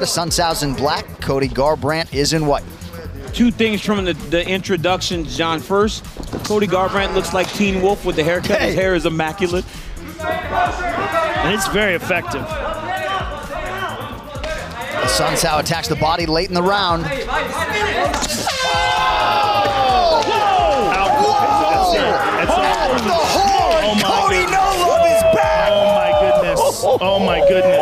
Assunção's in black. Cody Garbrandt is in white. Two things from the, the introduction, John. First, Cody Garbrandt looks like Teen Wolf with the haircut. His hair is immaculate. And it's very effective. Assunção attacks the body late in the round. That's it. the horn! Oh my Cody goodness. No Love is back! Oh my goodness. Oh my goodness.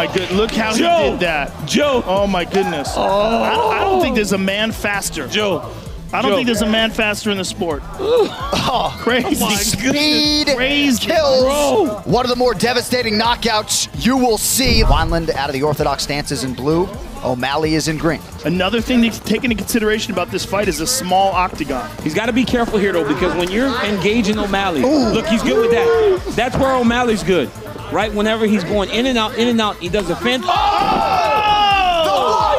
Oh my good. Look how Joe. he did that. Joe. Oh my goodness. I, I don't oh! think there's a man faster. Joe. I don't Joe. think there's a man faster in the sport. Oh, crazy. Speed Crazy. kills. Bro. One of the more devastating knockouts you will see. Wineland out of the orthodox stance is in blue. O'Malley is in green. Another thing to take into consideration about this fight is a small octagon. He's got to be careful here, though, because when you're engaging O'Malley, look, he's good with that. That's where O'Malley's good, right? Whenever he's going in and out, in and out, he does a fence. Oh! Oh!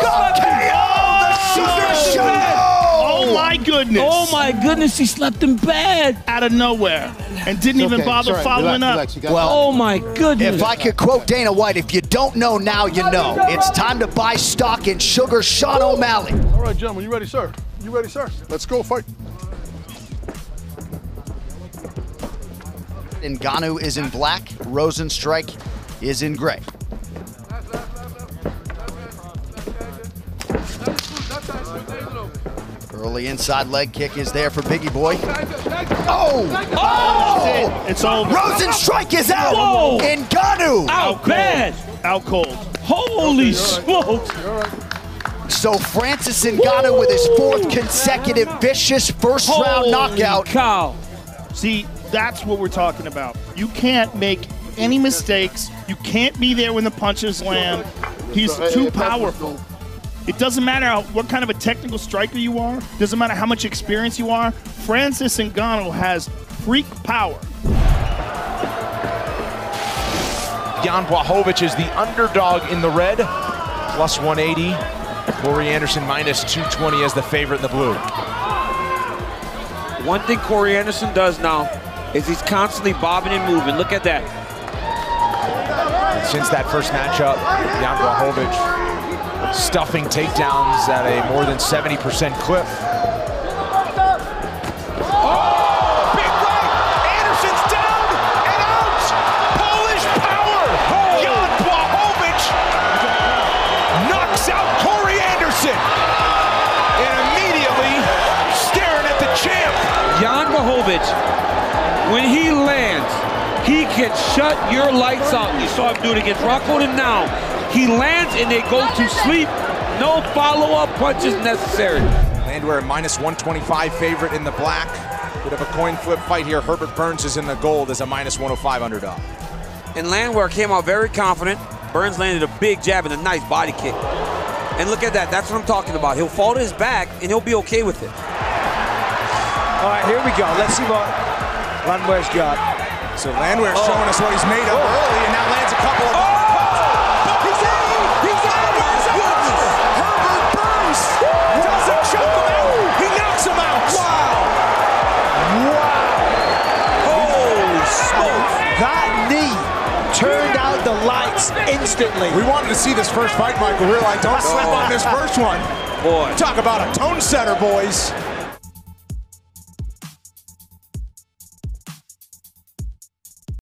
Oh! oh my goodness. Oh my goodness, he slept in bed Out of nowhere. And didn't even bother it's all right. following Relax, up. relax. Well, Oh my goodness. If I could quote Dana White, if you don't know now, you know. It's time to buy stock in Sugar Sean O'Malley. All right, gentlemen, you ready, sir? You ready, sir? Let's go fight. Ngannou is in black. Rozenstruik is in gray. Early inside leg kick is there for Bigi Boy. Oh! Oh! It's over. Rozenstruik is out! Whoa! Ngannou! out bad. Out cold. Holy smokes. So Francis Ngannou with his fourth consecutive vicious first round knockout. cow. See, that's what we're talking about. You can't make any mistakes. You can't be there when the punches land. He's too powerful. It doesn't matter how, what kind of a technical striker you are. Doesn't matter how much experience you are. Francis Ngannou has freak power. Jan Błachowicz is the underdog in the red, plus 180. Corey Anderson minus 220 as the favorite in the blue. One thing Corey Anderson does now is he's constantly bobbing and moving. Look at that. Since that first matchup, Jan Błachowicz stuffing takedowns at a more than 70% clip. Oh, big right! Anderson's down and out! Polish power! Oh. Jan Błachowicz knocks out Corey Anderson and immediately staring at the champ. Jan Błachowicz, when he lands, he can shut your lights out. You saw him do it against Rockhold and now. He lands and they go to sleep. No follow-up punches necessary. Landwehr minus 125 favorite in the black. Bit of a coin flip fight here. Herbert Burns is in the gold as a minus 105 underdog. And Landwehr came out very confident. Burns landed a big jab and a nice body kick. And look at that. That's what I'm talking about. He'll fall to his back and he'll be okay with it. All right, here we go. Let's see what Landwehr's got. So Landwehr oh. showing us what he's made of oh. early and now lands a couple of oh. uppercuts. He's in! He's in! Herbert Burns doesn't choke. He knocks him out. Wow! Holy smokes. That knee turned out the lights instantly. We wanted to see this first fight, Michael. We're like, don't slip on this first one. Boy. Talk about a tone setter, boys.